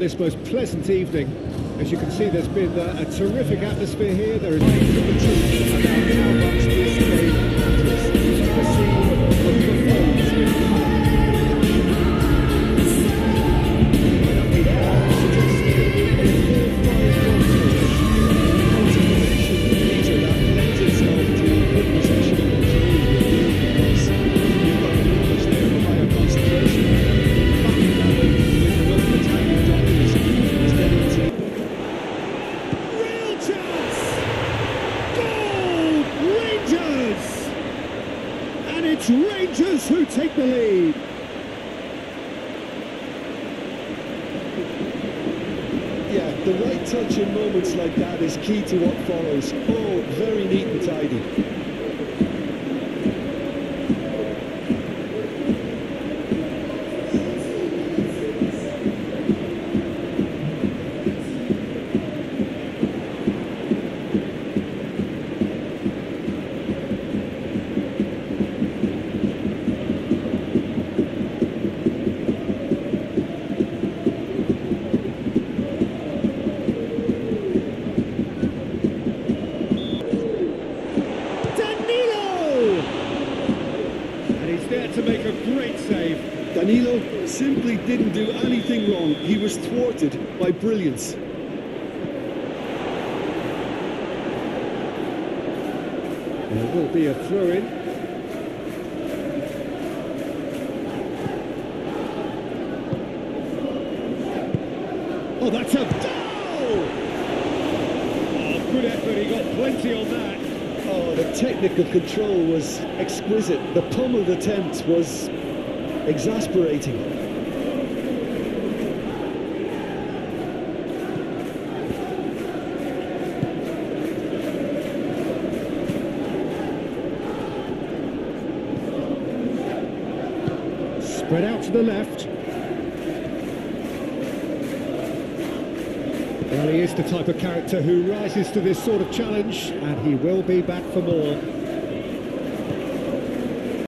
this most pleasant evening. As you can see, there's been uh, a terrific atmosphere here. There is it's Rangers who take the lead. Yeah, the right touch in moments like that is key to what follows. Oh, very neat and tidy. Danilo! To make a great save. Danilo simply didn't do anything wrong. He was thwarted by brilliance. There will be a throw-in. Oh, that's a goal! Oh, good effort. He got plenty on that. Oh, the technical control was exquisite. The pummeled attempt was exasperating. Spread out to the left. Well, he is the type of character who rises to this sort of challenge, and he will be back for more.